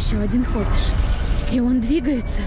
Еще один ходыш. И он двигается.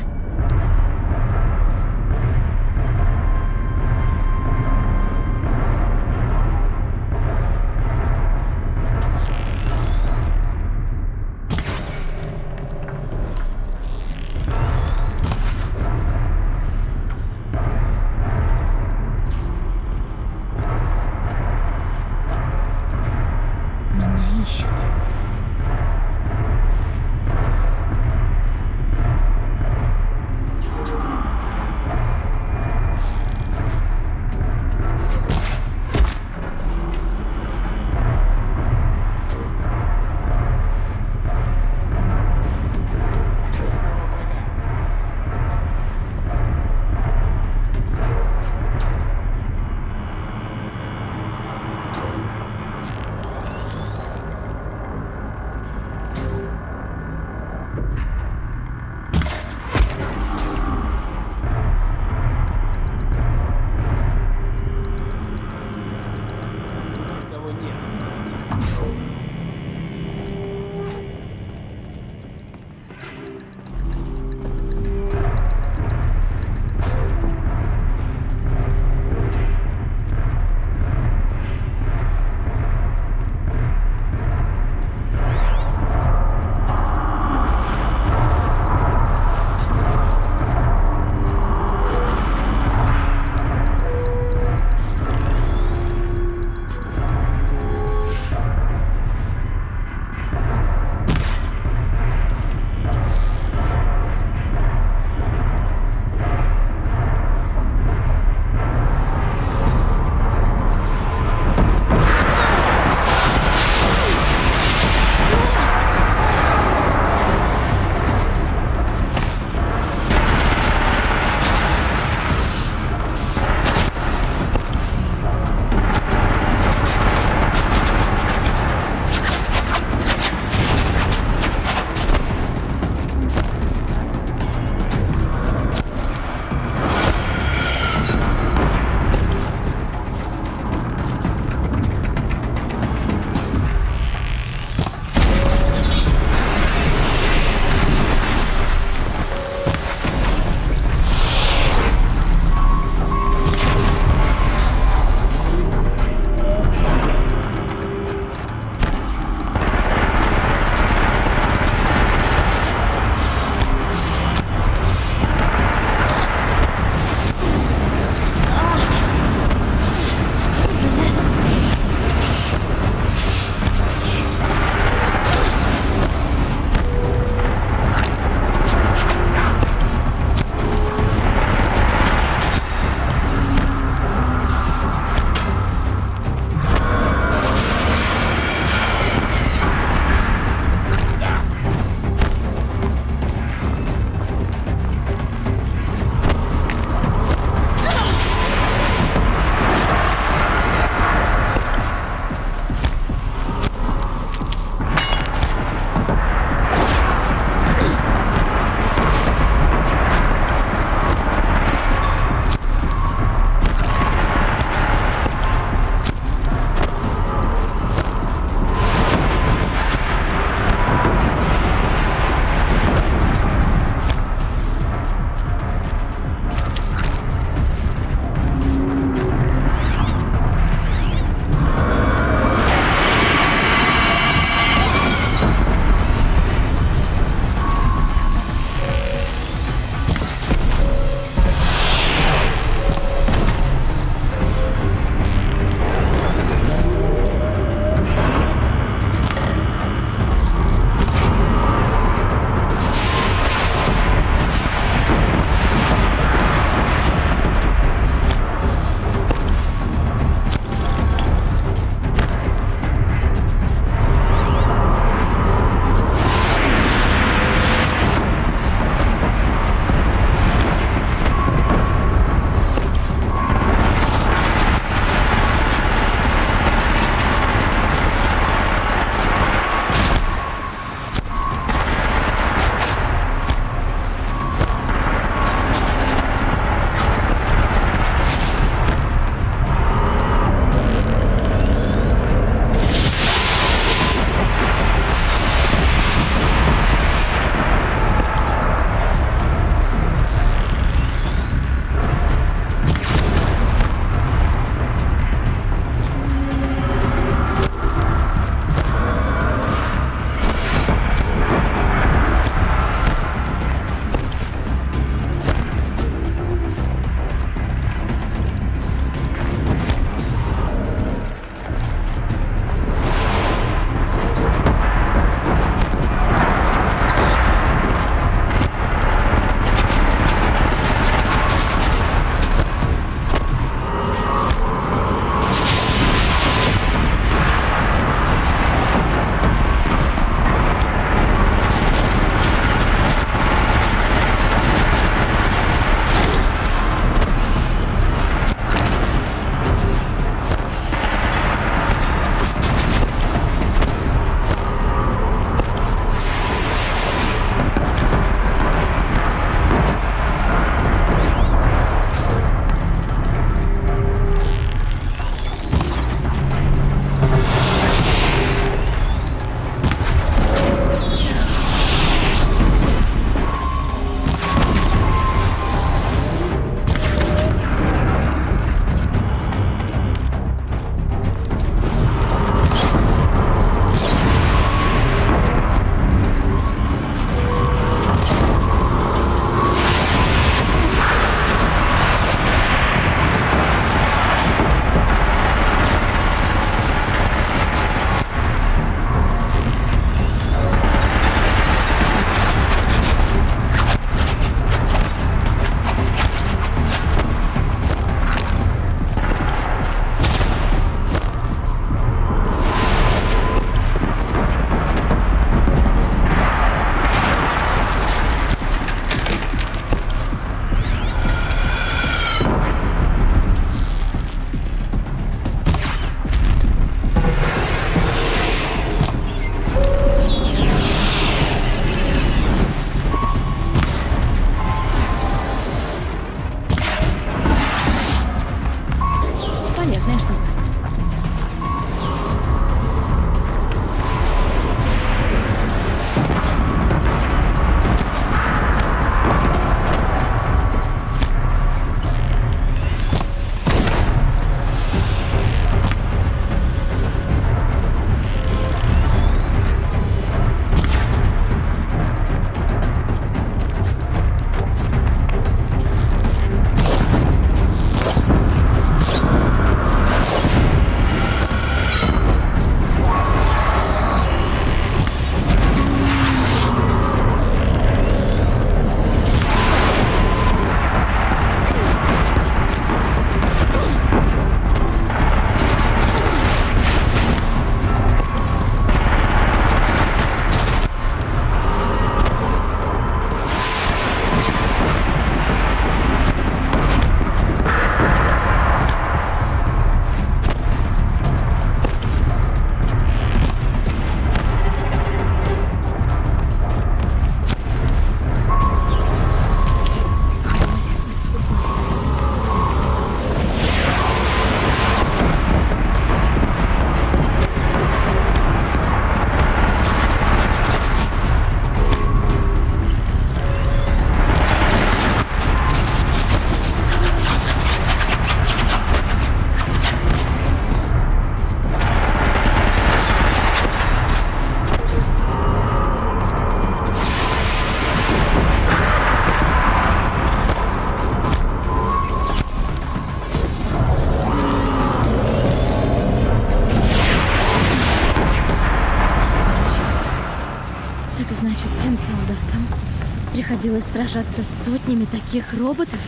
Приходилось сражаться с сотнями таких роботов?